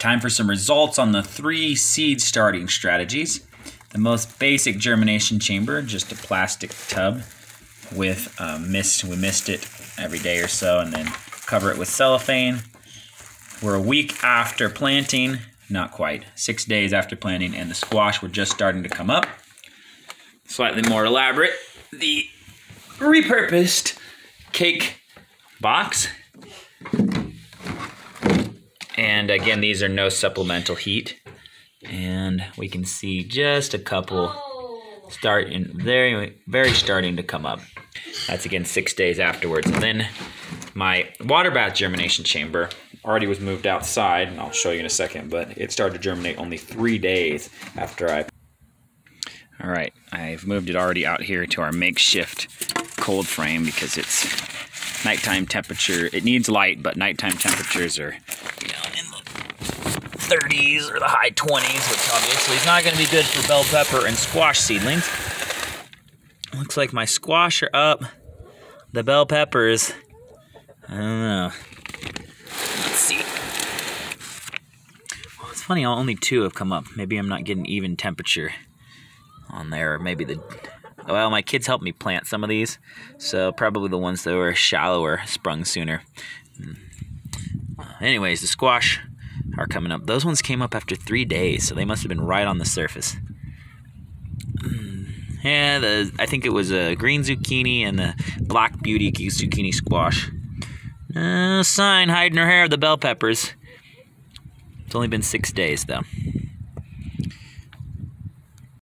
Time for some results on the three seed starting strategies. The most basic germination chamber, just a plastic tub with uh, mist. We mist it every day or so and then cover it with cellophane. We're a week after planting, not quite, six days after planting, and the squash were just starting to come up. Slightly more elaborate, the repurposed cake box. And again, these are no supplemental heat. And we can see just a couple starting very very starting to come up. That's again six days afterwards. And then my water bath germination chamber already was moved outside, and I'll show you in a second, but it started to germinate only three days after I all right, I've moved it already out here to our makeshift cold frame because it's nighttime temperature. It needs light, but nighttime temperatures are you know, in the 30s or the high 20s, which obviously is not going to be good for bell pepper and squash seedlings. Looks like my squash are up. The bell peppers, I don't know. Let's see. Well, it's funny, only two have come up. Maybe I'm not getting even temperature on there, or maybe the. Well, my kids helped me plant some of these, so probably the ones that were shallower sprung sooner. Hmm. Anyways, the squash are coming up. Those ones came up after three days, so they must have been right on the surface. Hmm. Yeah, the I think it was a green zucchini and the black beauty zucchini squash. No sign hiding her hair of the bell peppers. It's only been six days though.